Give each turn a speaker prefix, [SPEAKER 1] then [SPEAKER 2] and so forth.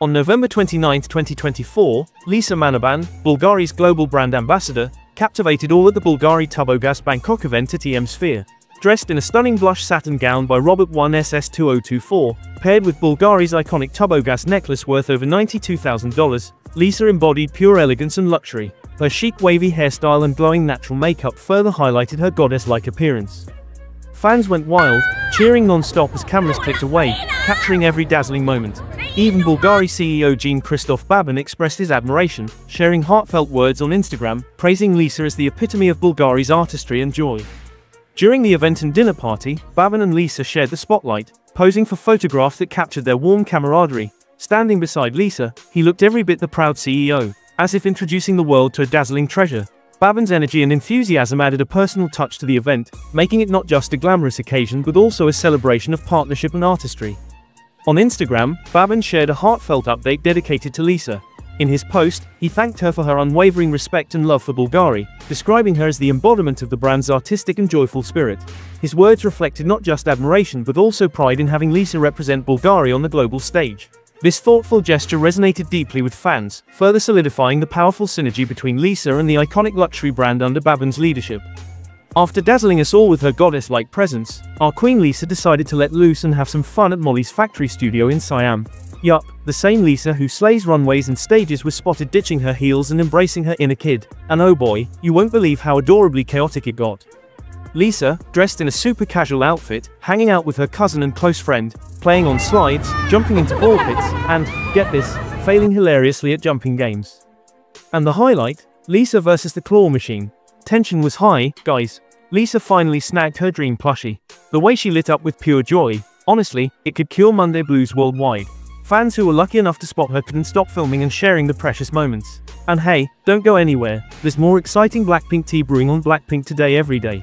[SPEAKER 1] On November 29, 2024, Lisa Manoban, Bulgari's global brand ambassador, captivated all at the Bulgari Tubogas Bangkok event at EmSphere. Dressed in a stunning blush satin gown by Robert Wun SS2024, paired with Bulgari's iconic Tubogas necklace worth over $92,000, Lisa embodied pure elegance and luxury. Her chic wavy hairstyle and glowing natural makeup further highlighted her goddess-like appearance. Fans went wild, cheering non-stop as cameras clicked away, capturing every dazzling moment. Even Bulgari CEO Jean-Christophe Babin expressed his admiration, sharing heartfelt words on Instagram, praising Lisa as the epitome of Bulgari's artistry and joy. During the event and dinner party, Babin and Lisa shared the spotlight, posing for photographs that captured their warm camaraderie. Standing beside Lisa, he looked every bit the proud CEO, as if introducing the world to a dazzling treasure. Babin's energy and enthusiasm added a personal touch to the event, making it not just a glamorous occasion but also a celebration of partnership and artistry. On Instagram, Babin shared a heartfelt update dedicated to Lisa. In his post, he thanked her for her unwavering respect and love for Bulgari, describing her as the embodiment of the brand's artistic and joyful spirit. His words reflected not just admiration but also pride in having Lisa represent Bulgari on the global stage. This thoughtful gesture resonated deeply with fans, further solidifying the powerful synergy between Lisa and the iconic luxury brand under Babin's leadership. After dazzling us all with her goddess-like presence, our Queen Lisa decided to let loose and have some fun at Molly's factory studio in Siam. Yup, the same Lisa who slays runways and stages was spotted ditching her heels and embracing her inner kid, and oh boy, you won't believe how adorably chaotic it got. Lisa, dressed in a super casual outfit, hanging out with her cousin and close friend, playing on slides, jumping into ball pits, and, get this, failing hilariously at jumping games. And the highlight? Lisa versus the claw machine. Tension was high, guys. Lisa finally snagged her dream plushie. The way she lit up with pure joy, honestly, it could cure Monday blues worldwide. Fans who were lucky enough to spot her couldn't stop filming and sharing the precious moments. And hey, don't go anywhere, there's more exciting Blackpink tea brewing on Blackpink Today every day.